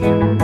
Bye.